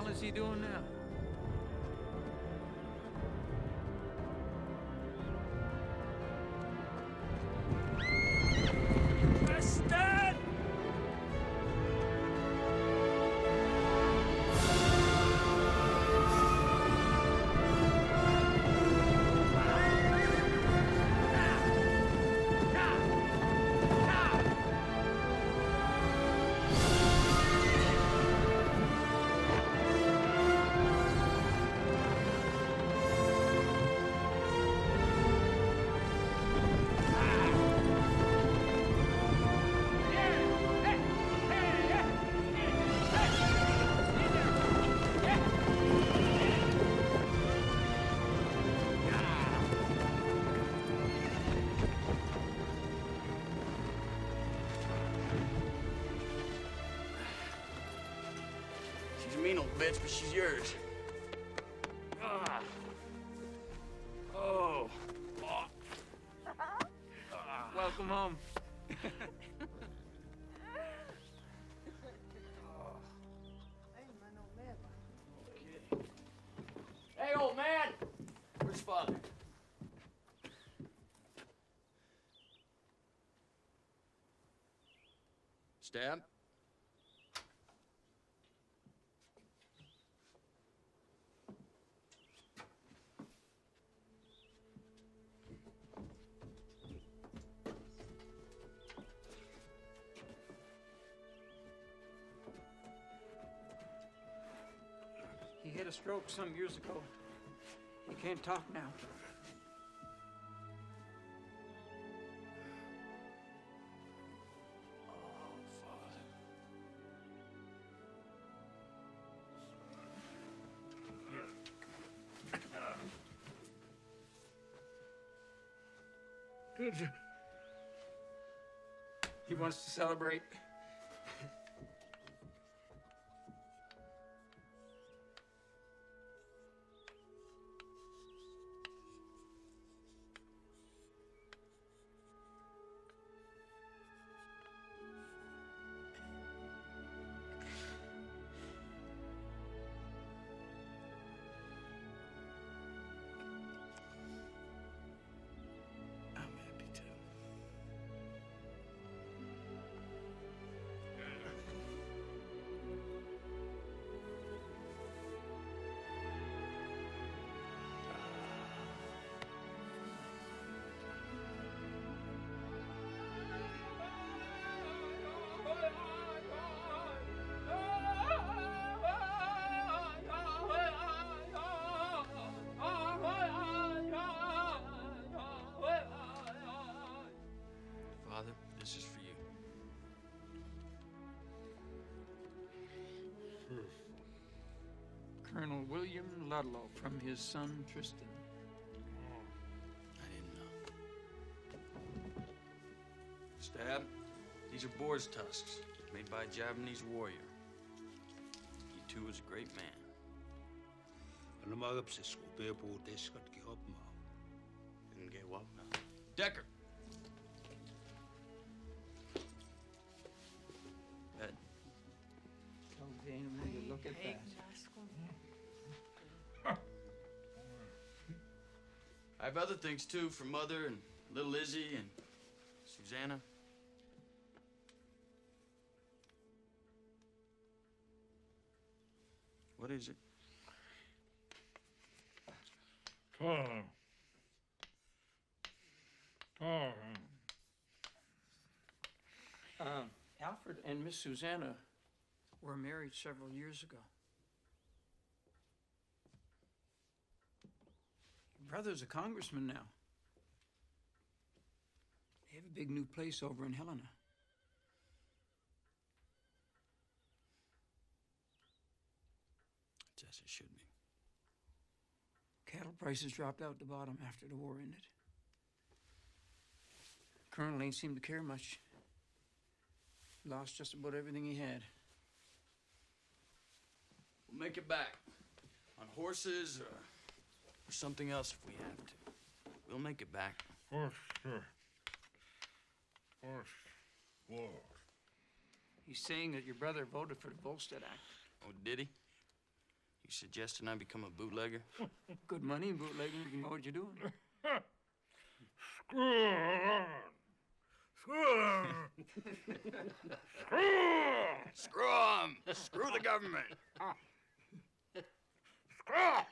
hell is he doing now? She's a mean old bitch, but she's yours. Ah. Oh. Oh. Welcome home. Hey, old man! Where's father? Stab? A stroke some years ago. He can't talk now. He wants to celebrate. Colonel William Ludlow from his son Tristan. I didn't know. Stab, these are boar's tusks made by a Japanese warrior. He too was a great man. And the get up now. And get what now? Decker! That. Look at that. I have other things too for Mother and little Izzy and Susanna. What is it? Paul. Paul. Uh, Alfred and Miss Susanna were married several years ago. Brother's a congressman now. They have a big new place over in Helena. It's as it should be. Cattle prices dropped out the bottom after the war ended. Colonel ain't seemed to care much. Lost just about everything he had. We'll make it back. On horses or, or something else if we have to. We'll make it back. Horse, sir. Horse. War. He's saying that your brother voted for the Volstead Act. Oh, did he? You suggesting I become a bootlegger? Good money, bootlegging, if you know what you're doing. Screw on. Screw on. Screw on. Screw 'em! Screw the government! Screw.